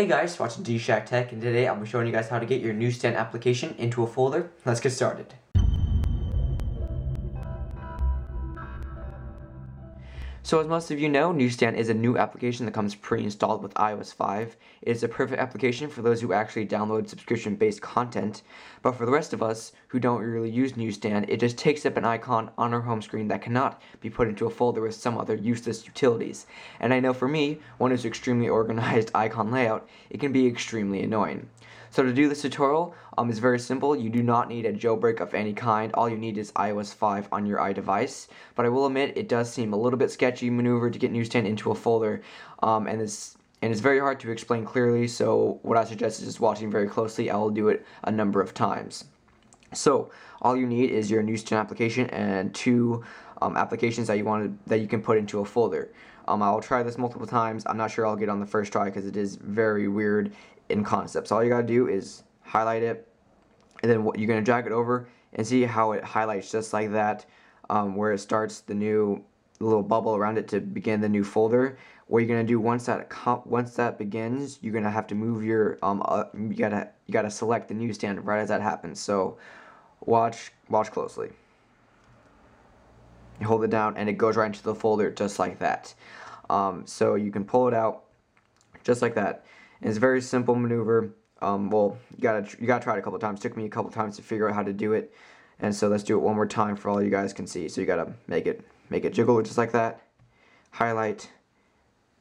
Hey guys, watching D-Shack Tech, and today I'm showing you guys how to get your newsstand application into a folder. Let's get started. So as most of you know, Newsstand is a new application that comes pre-installed with iOS 5. It is a perfect application for those who actually download subscription-based content, but for the rest of us who don't really use Newsstand, it just takes up an icon on our home screen that cannot be put into a folder with some other useless utilities. And I know for me, one is extremely organized icon layout, it can be extremely annoying. So to do this tutorial, um, it's very simple. You do not need a jailbreak of any kind. All you need is iOS 5 on your iDevice. But I will admit, it does seem a little bit sketchy maneuver to get Newsstand into a folder, um, and it's and it's very hard to explain clearly. So what I suggest is just watching very closely. I will do it a number of times. So all you need is your Newsstand application and two um, applications that you want that you can put into a folder. Um, I'll try this multiple times. I'm not sure I'll get on the first try because it is very weird in concept. So all you gotta do is highlight it, and then what, you're gonna drag it over and see how it highlights just like that, um, where it starts the new little bubble around it to begin the new folder. What you're gonna do once that once that begins, you're gonna have to move your um uh, you gotta you gotta select the newsstand right as that happens. So watch watch closely. You hold it down and it goes right into the folder just like that. Um, so you can pull it out just like that. And it's a very simple maneuver. Um, well, you gotta you gotta try it a couple times. It took me a couple times to figure out how to do it, and so let's do it one more time for all you guys can see. So you gotta make it make it jiggle just like that. Highlight,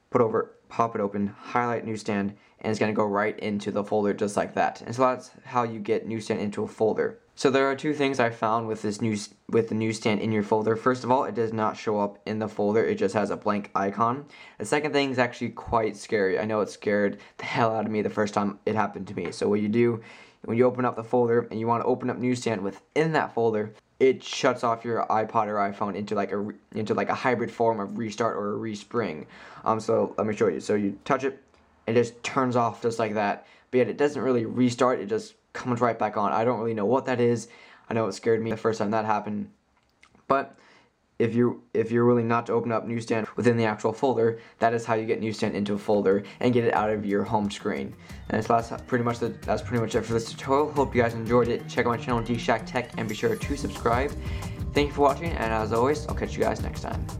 put over, pop it open, highlight newsstand, and it's gonna go right into the folder just like that. And so that's how you get newsstand into a folder. So there are two things I found with this news with the newsstand in your folder. First of all, it does not show up in the folder. It just has a blank icon. The second thing is actually quite scary. I know it scared the hell out of me the first time it happened to me. So what you do when you open up the folder and you want to open up newsstand within that folder, it shuts off your iPod or iPhone into like a into like a hybrid form of restart or a respring. Um, so let me show you. So you touch it, it just turns off just like that. But yet it doesn't really restart. It just comes right back on. I don't really know what that is. I know it scared me the first time that happened. But if you if you're willing not to open up newsstand within the actual folder, that is how you get newsstand into a folder and get it out of your home screen. And so that's pretty much the, that's pretty much it for this tutorial. Hope you guys enjoyed it. Check out my channel D Shack Tech and be sure to subscribe. Thank you for watching and as always, I'll catch you guys next time.